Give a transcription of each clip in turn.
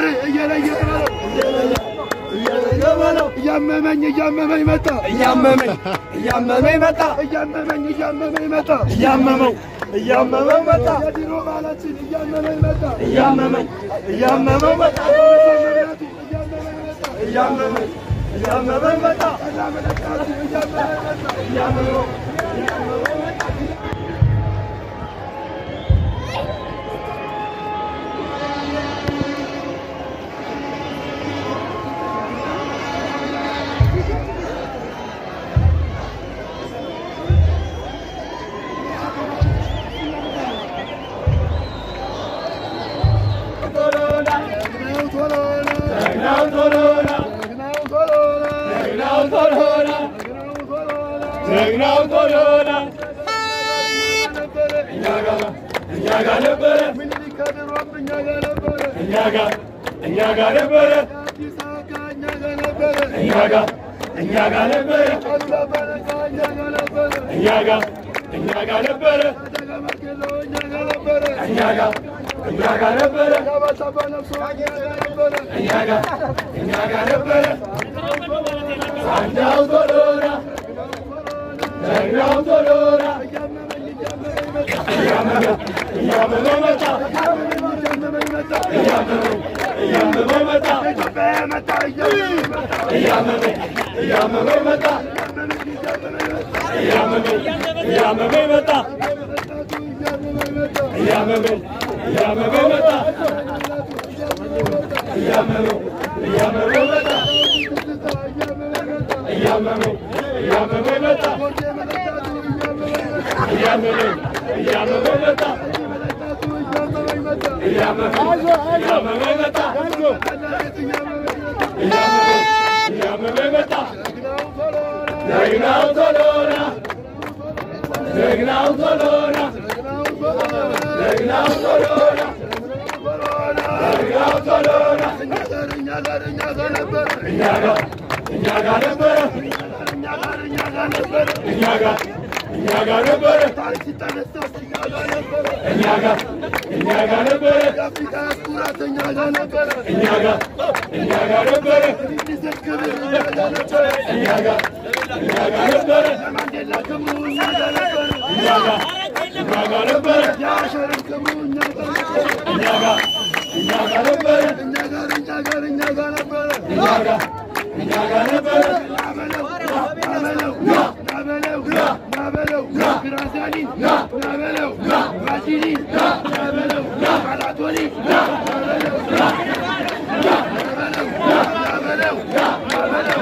ዘር እየለየ እያመመኝ እያመመኝ መጣ። እያመመኝ እያመመኝ መጣ። እያመመኝ እያመመኝ መጣ። እያመመው እያመመው መጣ። የድሮ ባላችን እያመመኝ መጣ። እያመመኝ እያመመው መጣ። እያመመኝ እያመመኝ መጣ እያመመኝ መጣ ነው ኮሎና እኛ ጋር ነበረ ምኒልክ ድሮም እኛ ጋር ነበረ እኛ ጋር እኛ ነበረ እኛ ጋር እኛ ጋር ነበረ እኛ ጋር እኛ ጋር ነበረ እኛ ጋር እኛ ጋር ነበረ እኛ ጋር እኛ ጋር ነበረ ሳንዳው ቶሎ እያመመው መጣ እያመመው መጣ እያመመኝ መጣ እያመመኝ መጣ እያመመው እያመመው መጣ እያመመኝ እያመመኝ መጣ እያመመኝ መጣ ጀግናው እኛ ጋር እኛ ጋር ነበረ እኛ ጋር Enyaga rebere. لا بلو لا لا بلو لا خراساني لا لا بلو لا فاسيني لا لا بلو لا علاطولي لا لا بلو لا لا بلو لا لا بلو لا لا بلو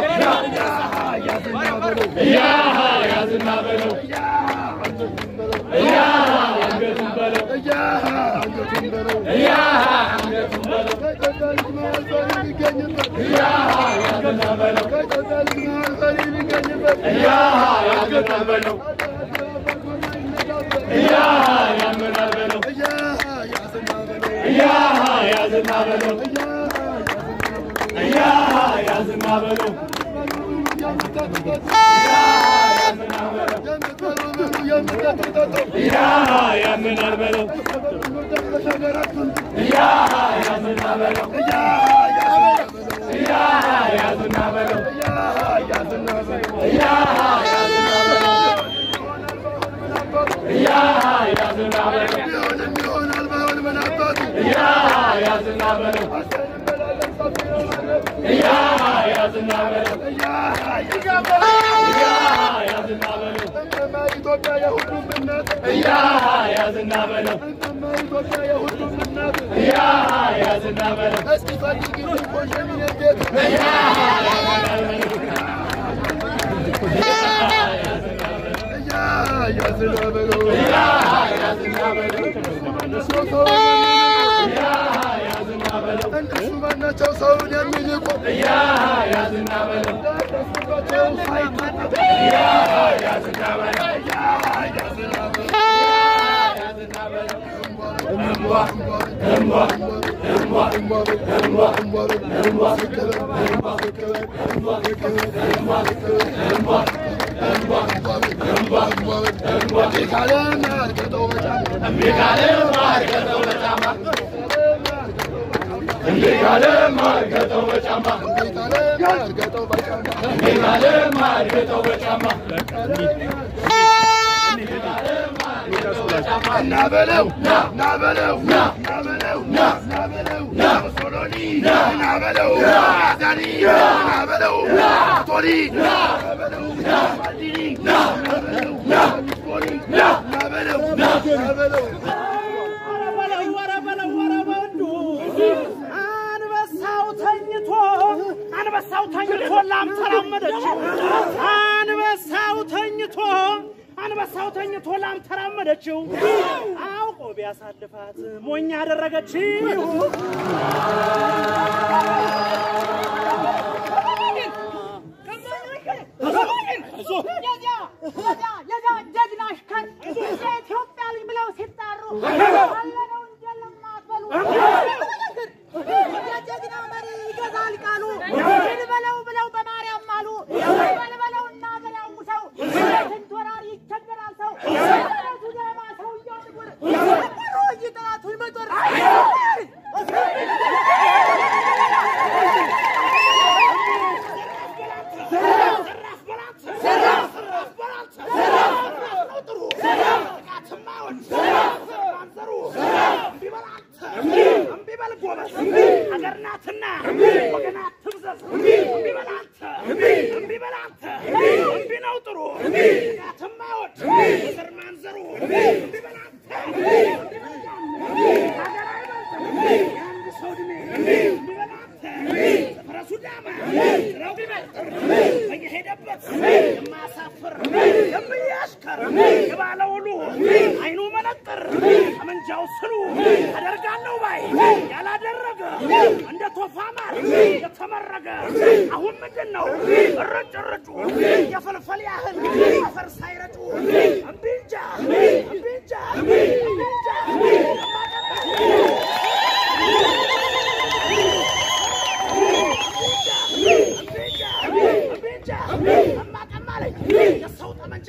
يا ها يا زنا بلو يا ها يا زنا بلو يا ها عندكم بلو يا ها عندكم بلو يا ها عندكم بلو يا ها يا زنا بلو يا ها ያገናል በለው እያ ያምናል በለው እያ ያዝና በለው እያ ያዝና በለው እያ ያምናል በለው ያዝና በለው ያዝና በለው እያ እነሱ ማናቸው ሰውን የሚልቁ እያ ያዝና በለው ደስባቸው ሳይታጠብ እያ ያዝና በለው ያዝና በለው እምቧ እምቧ እምቧ እምቧ እምቧ እምቢ ካለ ማርገጠው በጫማ እምቢ ካለ ማርገጠው በጫማ እምቢ ካለ ማርገጠው በጫማ እና በለው ና በለው ና በለው ና በለው ና ሶሎኒ ና በለው ዛኒ ና በለው ቶሊ ና በለው ማዲኒ ና በለው ና ቶሊ ና በለው ና በለው ተኝቶ ላም ተራመደችው። አንበሳው ተኝቶ አንበሳው ተኝቶ ላም ተራመደችው። አውቆ ቢያሳልፋት ሞኝ አደረገችው። የኢትዮጵያ ልጅ ብለው ሲጣሩ በለው ብለው በማርያም ማሉ በል በለውና በላው ሙሰው ስንት ወራሪ ይቸገራል ሰው? ቱ ደማ ሰውየው ንጉር ሮ እምቢ ምንድን ነው? እርጭ እርጩ የፈልፈል ያህል አፈር ሳይረጩ! እምቢ! እንጃ! እምቢ! እንጃ! እምቢ! እንጃ! እማቀማለኝ የሰው ጠመንጃ